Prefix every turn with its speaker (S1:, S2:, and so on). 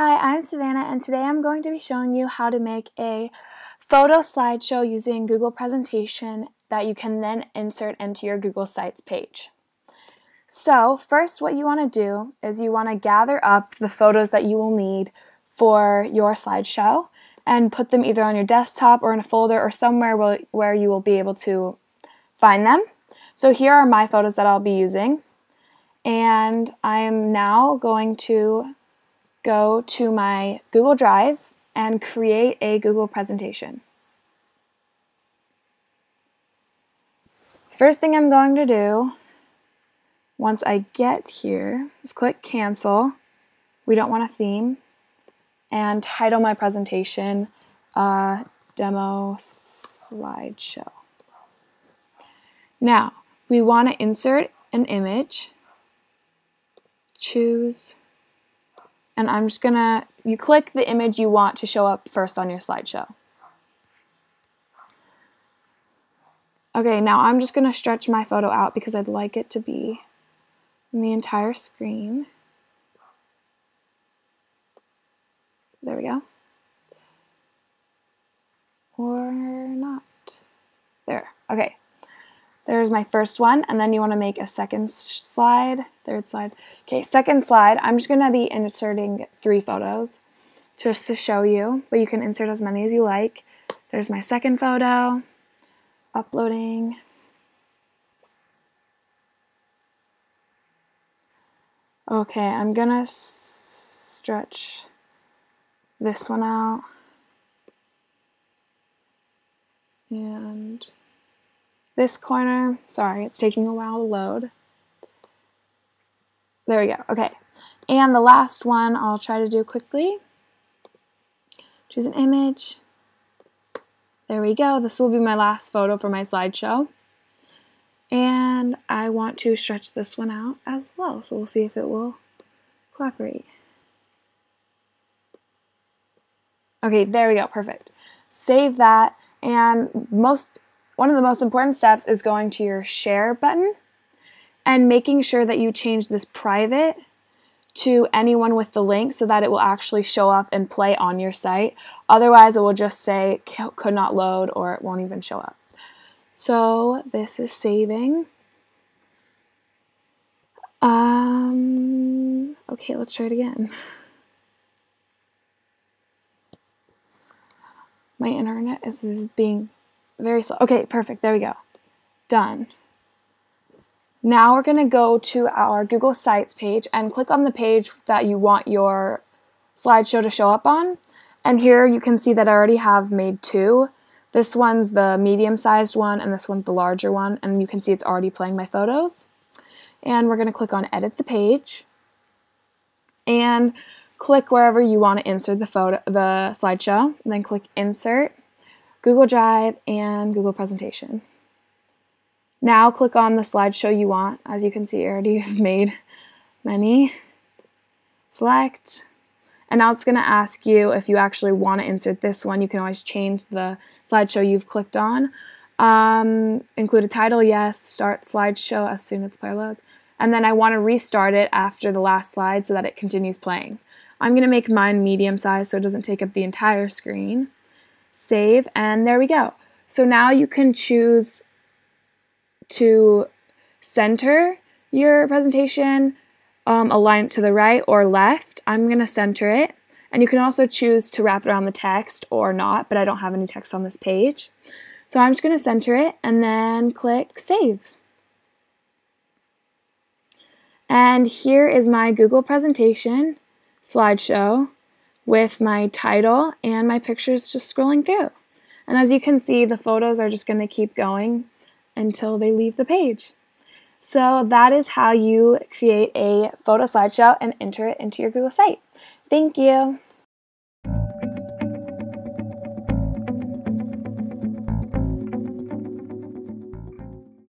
S1: Hi, I'm Savannah and today I'm going to be showing you how to make a photo slideshow using Google Presentation that you can then insert into your Google Sites page. So first what you want to do is you want to gather up the photos that you will need for your slideshow and put them either on your desktop or in a folder or somewhere where, you will be able to find them. So here are my photos that I'll be using and I am now going to go to my Google Drive and create a Google presentation. First thing I'm going to do once I get here is click cancel. We don't want a theme and title my presentation uh, demo slideshow. Now we want to insert an image choose, and I'm just gonna, you click the image you want to show up first on your slideshow. Okay, now I'm just gonna stretch my photo out because I'd like it to be in the entire screen. There we go. Or not. There, okay. There's my first one, and then you want to make a second slide, third slide. Okay, second slide, I'm just going to be inserting three photos just to show you, but you can insert as many as you like. There's my second photo, uploading. Okay, I'm going to stretch this one out. And this corner. Sorry, it's taking a while to load. There we go. Okay. And the last one I'll try to do quickly. Choose an image. There we go. This will be my last photo for my slideshow. And I want to stretch this one out as well. So we'll see if it will cooperate. Okay, there we go. Perfect. Save that. And most one of the most important steps is going to your share button and making sure that you change this private to anyone with the link so that it will actually show up and play on your site. Otherwise, it will just say could not load or it won't even show up. So this is saving. Um, okay, let's try it again. My internet is being very slow. Okay, perfect. There we go. Done. Now we're going to go to our Google Sites page and click on the page that you want your slideshow to show up on. And here you can see that I already have made two. This one's the medium-sized one and this one's the larger one. And you can see it's already playing my photos. And we're going to click on Edit the Page. And click wherever you want to insert the photo, the slideshow. And then click Insert. Google Drive, and Google Presentation. Now click on the slideshow you want. As you can see, I already have made many. Select, and now it's going to ask you if you actually want to insert this one. You can always change the slideshow you've clicked on. Um, include a title, yes. Start slideshow as soon as the player loads. And then I want to restart it after the last slide so that it continues playing. I'm going to make mine medium size so it doesn't take up the entire screen save, and there we go. So now you can choose to center your presentation, um, align it to the right or left. I'm going to center it. And you can also choose to wrap it around the text or not, but I don't have any text on this page. So I'm just going to center it and then click Save. And here is my Google presentation slideshow with my title and my pictures just scrolling through. And as you can see, the photos are just going to keep going until they leave the page. So that is how you create a photo slideshow and enter it into your Google site. Thank you.